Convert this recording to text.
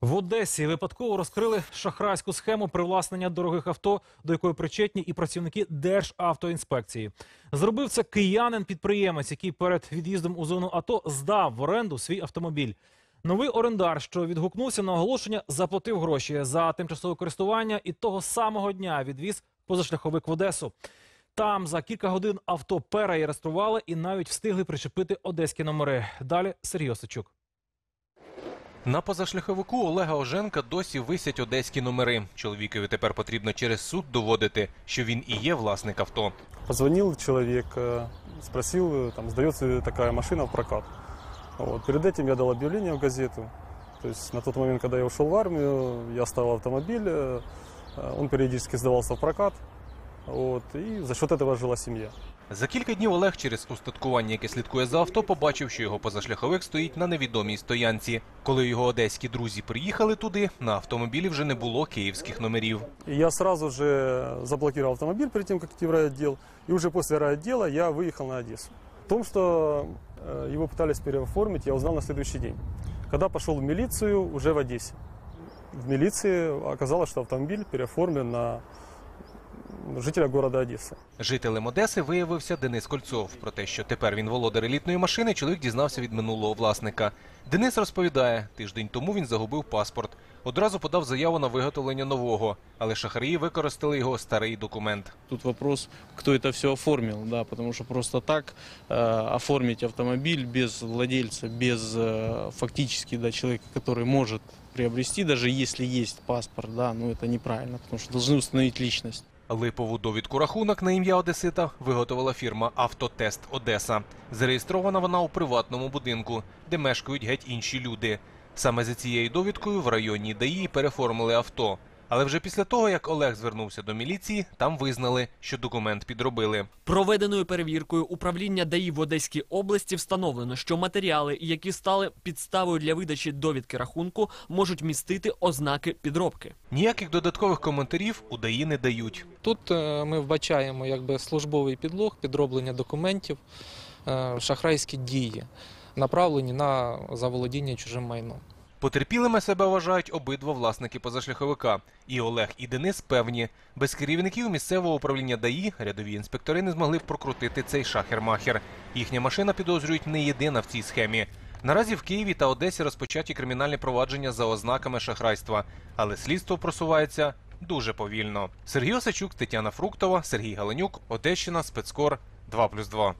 В Одесі випадково розкрили шахрайську схему привласнення дорогих авто, до якої причетні і працівники Державтоінспекції. Зробив це киянин-підприємець, який перед від'їздом у зону АТО здав в оренду свій автомобіль. Новий орендар, що відгукнувся на оголошення, заплатив гроші за тимчасове користування і того самого дня відвіз позашляховик в Одесу. Там за кілька годин авто перереєстрували і навіть встигли причепити одеські номери. Далі Сергій Осичук. На позашляховику Олега Оженка досі висять одеські номери. Чоловікові тепер потрібно через суд доводити, що він і є власник авто. Позвонил человек, э, спросил, э, там, сдается ли такая машина в прокат. Вот. Перед этим я дал объявление в газету. То есть на тот момент, когда я ушел в армию, я оставил автомобиль, э, э, он периодически сдавался в прокат. Вот. И за счет этого жила семья. За кілька днів Олег через устаткування, яке слідкує за авто, побачив, що його позашляховик стоїть на невідомій стоянці. Коли його одеські друзі приїхали туди, на автомобілі вже не було київських номерів. И я сразу же заблокировал автомобиль перед тем, как идти в райотдел. И уже после райотдела я выехал на Одессу. В том, что э, его пытались переоформить, я узнал на следующий день. Когда пошел в милицию уже в Одессе. В милиции оказалось, что автомобиль переоформлен на жителя города Одессы. Жителем Одеси виявився Денис Кольцов. Про те, що тепер він володар елітної машини, чоловік дізнався від минулого власника. Денис розповідає, тиждень тому він загубив паспорт. Одразу подав заяву на виготовлення нового, але шахраї використали його старий документ. Тут вопрос, кто это все оформил, да, потому что просто так э, оформить автомобиль без владельца, без э, фактически да, человека, который может приобрести, даже если есть паспорт, да, ну это неправильно, потому что должны установить личность. Липову довідку рахунок на ім'я Одесита виготовила фірма Автотест Одеса. Зареєстрована вона у приватному будинку, де мешкають геть інші люди. Саме за цією довідкою в районі ДАІ переформили авто. Але вже після того, як Олег звернувся до міліції, там визнали, що документ підробили. Проведеною перевіркою управління ДАІ в Одеській області встановлено, що матеріали, які стали підставою для видачі довідки рахунку, можуть містити ознаки підробки. Ніяких додаткових коментарів у ДАІ не дають. Тут е, ми вбачаємо якби службовий підлог, підроблення документів, е, шахрайські дії, направлені на заволодіння чужим майном. Потерпілими себе вважають обидва власники позашляховика. І Олег, і Денис певні, без керівників місцевого управління ДАІ рядові інспектори не змогли б прокрутити цей шахер-махер. Їхня машина, підозрюють, не єдина в цій схемі. Наразі в Києві та Одесі розпочаті кримінальні провадження за ознаками шахрайства, але слідство просувається дуже повільно. Сергій Осачук, Тетяна Фруктова, Сергій Галенюк, Одещина, спецкор 2+,2.